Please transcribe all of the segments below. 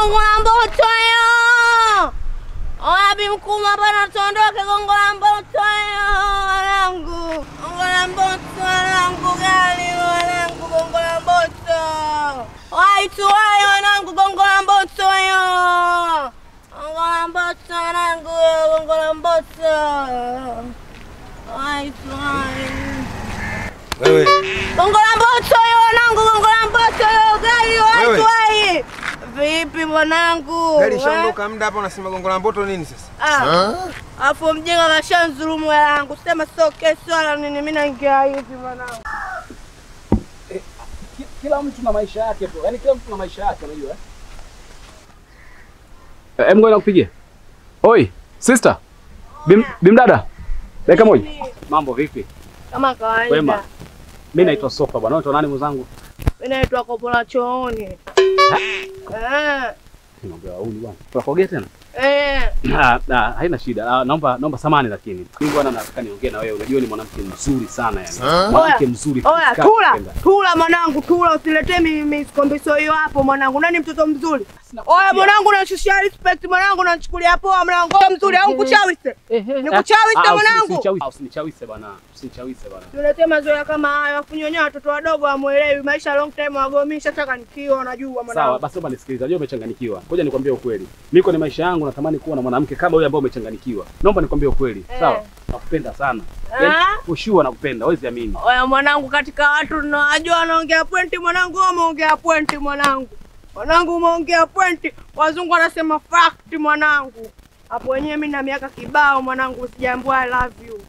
gongo la mboto yo. Oya bi bana, tuondoke gongo la mboto yo wanangu. Gongo la mboto wanangu, gari wanangu, gongo la mboto. Waitu wayo wanangu, gongo la mboto yo. Gongo la mboto wanangu, gongo la mboto. Waitu wayo. Wewe Gongo la mboto yo wanangu, gongo la mboto yo, gari waitu wai. Vipi mwanangu? gari shaondoka ishaondoka muda hapa, unasema gongo la mboto nini sasa? Ah. Afu mjenga kashanzulumu wangu, yangu, sema sio kesi wala nini, mimi naingia hivi mwanangu. Eh, Kila mtu na maisha yake bro. Yaani kila mtu na maisha yake unajua. Eh, em ngoja nakupigia. Oi, sister. Bim, bimdada. Dakika moja. Mambo vipi? Kama kawaida. Wema. Mimi naitwa Sofa bwana. Unaitwa nani mwenzangu? Mimi naitwa Kopola Chooni. Eh. Mambo ya uni bwana. Tunakuongea tena? Eh. Ha, ha, haina shida. Ah, naomba naomba samani lakini. Mimi bwana nataka niongee na wewe. Unajua ni mwanamke mzuri sana yani. Mwanamke mzuri. Oya, kula. Kula mwanangu, kula usiletee mimi miskombiso hiyo hapo mwanangu. Nani mtoto mzuri? Oya mwanangu, unashushia respect mwanangu, unachukulia poa mwanangu. Wewe mzuri au kuchawise? Nikuchawise kuchawise mwanangu. usinichawise- Usinichawise bwana. Usinichawise bwana. Tuletee mazoea kama hayo, afunyonya watoto wadogo amuelewi. maisha long time wagomisha taka nikiwa unajua mwanangu. Sawa, basi naomba nisikilize. Unajua umechanganyikiwa. Ngoja nikwambie ukweli. Mimi ni maisha yangu natamani kuwa na mwanamke kama huyu ambaye umechanganyikiwa. Naomba nikwambie ukweli. Eh. Sawa? Nakupenda sana. Ah? Yaani for sure nakupenda. Huwezi amini. Oya mwanangu, katika watu tunawajua wanaongea pointi mwanangu, wewe umeongea pointi mwanangu. Mwanangu umeongea pointi, wazungu wanasema fact mwanangu. Hapo wenyewe mimi na miaka kibao mwanangu, sijaambua I love you.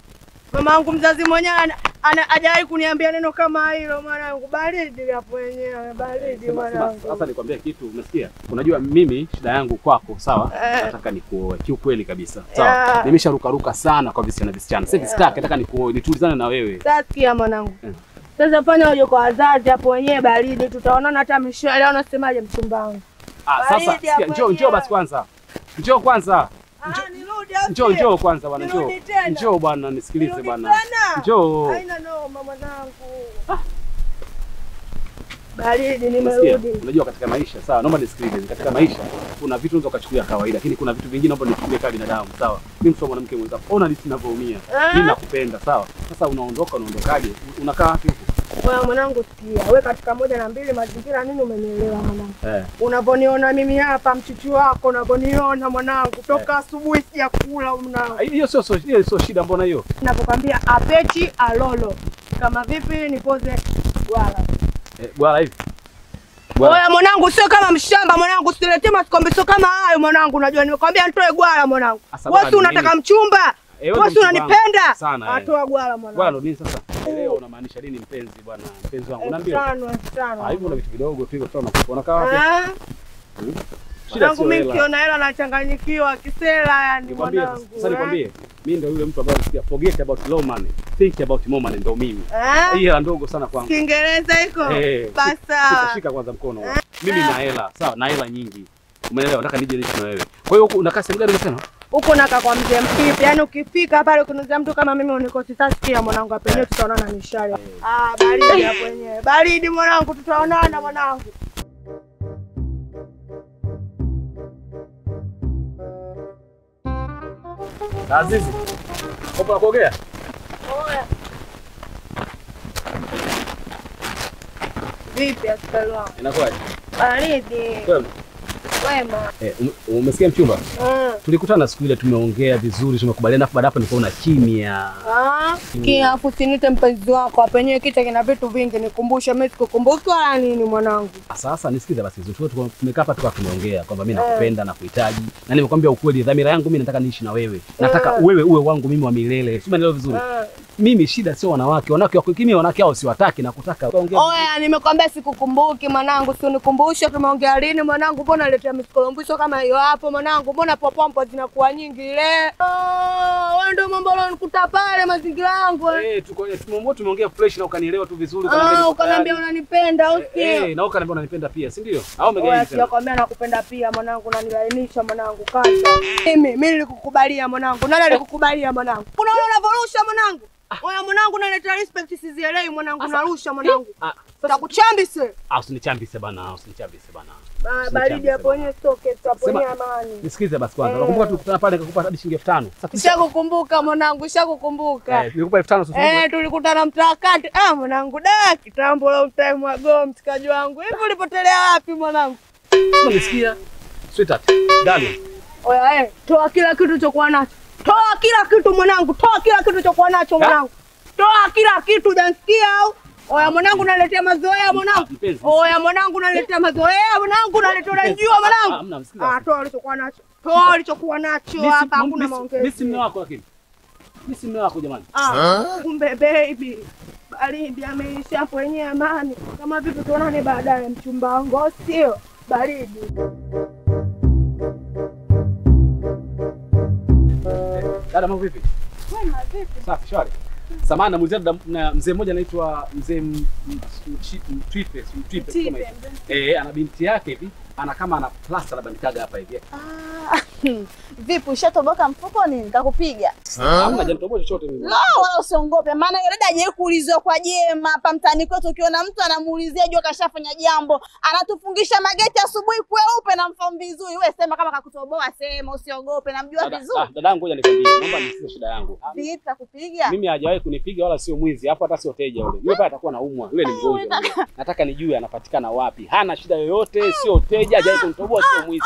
Mama yangu mzazi mwenyewe ana- ana- hajawahi kuniambia neno kama hilo mwanangu. Baridi hapo wenyewe, baridi mwanangu. Sasa nikwambia kitu, umesikia? Unajua mimi shida yangu kwako, sawa? Eh. Nataka nikuoe kiukweli kabisa. Sawa? Yeah. Nimesharukaruka sana kwa visichana visichana. Sasa sitaki, nataka nikuoe, nitulizane na wewe. Sasa sikia mwanangu. Eh. Sasa fanya uje kwa wazazi hapo wenyewe baridi, tutaonana hata mishale. Leo unasemaje mchumba wangu? Ah, sasa sikia, njoo njoo basi kwanza. Njoo kwanza. Ah, Njoo njoo kwanza bwana, njoo. Njoo bwana, nisikilize bwana. Njoo. Haina noma mwanangu. Baridi nimerudi. Unajua katika maisha, sawa, naomba nisikilize. Katika maisha kuna vitu unaweza ukachukulia kawaida, lakini kuna vitu vingine naomba nichukulie kama binadamu, sawa? Mimi mtu mwanamke mwenzako, ona jinsi ninavyoumia. Ah. Mimi nakupenda, sawa? Sasa unaondoka, unaondokaje? Unakaa wapi huko? Wewe mwanangu sikia, we katika moja na mbili mazingira nini umenielewa mwanangu? Eh. Unavyoniona mimi hapa mchuchu wako unavyoniona mwanangu toka asubuhi sijakula mwanangu. Hiyo sio so, hiyo sio shida, mbona hiyo? Ninapokwambia apechi alolo. Kama vipi nipoze gwala. Eh, gwala hivi. Oya mwanangu, sio kama mshamba mwanangu, usiletee maskombeso kama hayo mwanangu. Unajua nimekwambia nitoe gwala mwanangu. Wewe si unataka mchumba? Eh, Wewe si unanipenda? Sana, eh. Atoa gwala mwanangu. Gwala nini sasa? Leo unamaanisha nini mpenzi bwana? Mpenzi wangu. Elfu Unaambia. tano, tano. Ah, hivi una vitu vidogo hivyo tu unakupa. Unakaa wapi? Shida Mwanangu mimi nikiona hela nachanganyikiwa kisela yani mwanangu. sasa nikwambie. Mimi ndio yule mtu ambaye unasikia forget about low money. Think about more money ndio mimi. Eh? Hii hela ndogo sana kwangu. Kiingereza iko? Eh, Basa. Shika, kwanza mkono. Mimi na hela, sawa, na hela nyingi. Umeelewa? Nataka nije niishi na wewe. Kwa hiyo unakaa sehemu gani unasema? Huko naka kwa mzee mpipi, yani ukifika pale ukinuzia mtu kama mimi unikosi sasa, sikia mwanangu, hapa wenyewe tutaonana mishale. Ah, baridi hapo wenyewe. Baridi mwanangu, tutaonana mwanangu. Azizi. hapo la kuogea? Vipi askari wangu? Inakuwaje? Baridi. Kwema. Wema. Eh, ume- umesikia mchumba? Mm. Tulikutana siku ile tumeongea vizuri, tumekubaliana afu baada hapo nikaona kimya. Ah, kiafu sinite mpenzi wako hapa yenyewe kicha kina vitu vingi, nikumbushe mimi sikukumbuki wala nini mwanangu. Sasa nisikize basi vizuri. Tuko tumekaa hapa tukawa tumeongea kwamba mimi nakupenda na kuhitaji. Na nimekwambia ukweli, dhamira yangu mimi nataka niishi na wewe. Nataka Mm. wewe uwe wangu mimi wa milele. Sio umeelewa vizuri? Mm. Mimi shida sio wanawake. Wanawake wako kimya, wanawake hao siwataki na kutaka. Oya, nimekwambia sikukumbuki mwanangu, si unikumbushe tumeongea lini mwanangu, mbona letea miskolombiso kama hiyo hapo mwanangu, mbona popompo zinakuwa nyingi ile? Oh, wewe ndio mambo unanikuta pale mazingira yangu. eh. hey, tuko tumeongea tumeongea fresh na ukanielewa tu vizuri Ah, ukaniambia unanipenda au Eh, sio? eh, na ukaniambia unanipenda pia, si ndio? Au tena? sijakwambia nakupenda pia mwanangu, unanilainisha mwanangu, kata. Mimi mimi nilikukubalia mwanangu, nani alikukubalia mwanangu? Unaona unavyorusha mwanangu? Oya mwanangu, unaleta respect sizielewi mwanangu, narusha mwanangu. Ah, Takuchambise. ah, usinichambise bana, usinichambise bana. Baridi hapo wenyewe socket hapo wenyewe amani. Nisikize basi kwanza. Eh. Nakumbuka tulikutana pale nikakupa hadi shilingi 5000. Sasa kisha Shakukumbuka mwanangu, shakukumbuka. eh nilikupa 5000 sasa. Eh, tulikutana mtakati. Ah, mwanangu da kitambo la time ago mtikaji wangu. Hivi ulipotelea wapi mwanangu? Unanisikia? Sweetheart, darling. Oya, eh, toa kila kitu chokuwa nacho. Toa kila kitu mwanangu, toa kila kitu chokuwa nacho mwanangu. Toa kila kitu, unasikia au? Oya mwanangu, naletea mazoea mwanangu. Mpenzi. Oya mwanangu, naletea mazoea mwanangu, naletea unajua Ah, mwanangu. Ah, toa ulichokuwa nacho. Toa ulichokuwa nacho hapa, hakuna maongezi. Mimi si mume wako lakini. Mimi si mume wako jamani. Ah, kumbe baby. Baridi ameisha hapo wenyewe amani. Kama vipi tuonane baadaye mchumba wangu, au sio? Baridi. Dada mambo vipi? Safi shwari. Samahani namuulizia na mzee mmoja anaitwa mzee Mtwipe, Mtwipe, kama hivi. Eh, ana binti yake hivi, ana kama ana plasta anabandikaga hapa hivi. Ah, Vipi, ushatoboka mfuko nini? Kakupiga? Hamna janitoboa chochote mimi. No, wala usiongope, maana yule dada hajawahi kuulizwa kwa jema hapa mtaani kwetu. Ukiona mtu anamuulizia jua kashafanya jambo, anatufungisha mageti asubuhi kweupe na mfamu vizuri. Wewe sema kama kakutoboa, sema usiogope, namjua Dada- vizuri. ah, Dadangu ngoja nikwambie, naomba nisikie shida yangu. Ah, Vipi, takupiga? Mimi hajawahi kunipiga wala sio mwizi, hapo hata sio teja yule. Yule pale atakuwa naumwa, yule ni mgonjwa. Nataka nijue anapatikana wapi. Hana shida yoyote, sio teja, hajawahi kunitoboa, sio mwizi.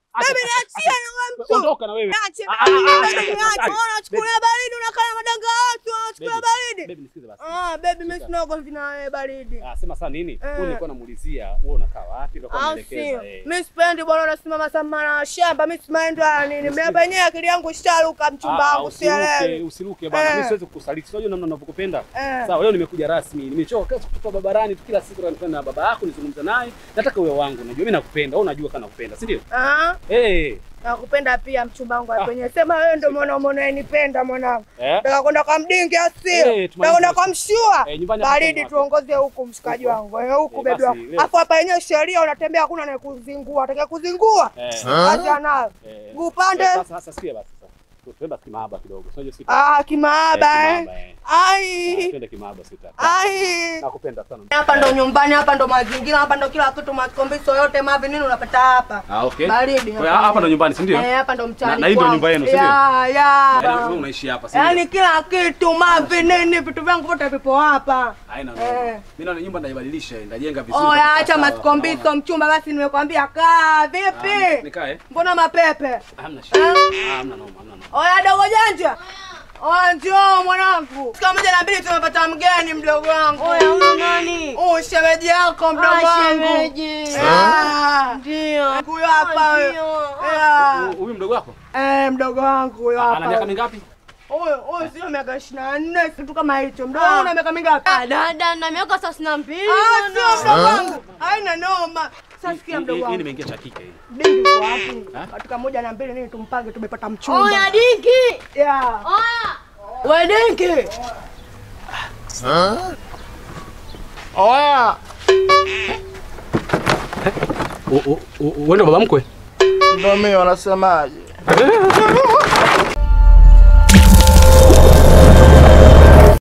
unachukulia baridi unakaa na madanga watu, unachukulia baridi? baby, nisikize basi. Ah, baby, mimi sina ugomvi na wewe baridi. Ah, sema saa nini? Eh. Wewe nilikuwa namuulizia, wewe unakaa wapi? Eh. Mimi sipendi bwana unasimama samana na shamba, mimi simaendo ya nini. Mimi hapa yenyewe akili yangu isharuka mchumba Ah, wangu sielewi. usiruke bana. Eh. Mimi siwezi kukusaliti. Unajua namna ninavyokupenda. Eh. Sawa, leo nimekuja rasmi. Nimechoka kutoka barabarani kila siku na baba yako nizungumza naye. Nataka uwe wangu. Unajua mimi nakupenda. Wewe unajua kana nakupenda, si ndio? Ah, Eh. nakupenda pia mchumba wangu Ah. hapa yenyewe. Sema wewe ndio mwana mwana unayenipenda mwanangu. Nataka Nataka kwenda kwa mdingi asio. Hey, Eh, Nataka kwa mshua. Hey, Baridi wapi? tuongoze huku mshikaji wangu. Eh, huku Eh, bebi wangu. Afu hapa yenyewe sheria unatembea hakuna anayekuzingua. Atakaye kuzingua. Eh. Acha nayo. Hey. Eh, Sasa sasa sikia basi sasa. Tuende kimahaba kidogo. Unajua sita. Ah, kimaaba eh. kimahaba, eh. Ai. Twende kimahaba sita. Ai. Nakupenda sana. Hapa ndo nyumbani, hapa ndo mazingira, hapa ndo kila kitu, makombiso yote mavi nini unapata hapa. Ah, okay. Baridi. Kwa hapa ndo nyumbani, si ndio? Eh, hapa ndo mtaani. Na- hii ndo nyumba yenu, si ndio? Ya, ya. Yaani wewe unaishi hapa, si ndio? Yaani kila kitu mavi nini vitu vyangu vyote vipo hapa. Haina Eh. noma. Mimi naona nyumba ndaibadilisha, ndajenga vizuri. Oh, acha makombiso masikombiso mchumba, basi nimekwambia kaa Ah, vipi? Nikae. Mbona mapepe? Hamna shida. Ah, Hamna noma, hamna noma. Oya dogo janja. Oya njoo mwanangu. Siku moja na mbili tumepata mgeni mdogo wangu. Oya, huyu nani? Huyu shemeji yako mdogo Ah, wangu. shemeji. Ah. Ndio. Huyo hapa huyo. Ndio. Yeah. Huyu- Huyu mdogo wako? Eh, mdogo wangu huyo Ana miaka hapa. mingapi? Huyo huyo sio miaka 24, kitu kama hicho. Mdogo wangu una miaka mingapi? Ah, dada na miaka thelathini na mbili Ah, sio mdogo wangu. Haina noma. Sasa sikia Hii- mdogo hii- Hii wangu. nimeingia cha kike hii. Dingi uko wapi? Ha? Katika moja na mbili nini tumpange tumepata mchumba. Oya, Dinki. Yeah. Oya. We Dinki. Oya, Wewe ndo baba mkwe? Ndio mimi wanasemaje?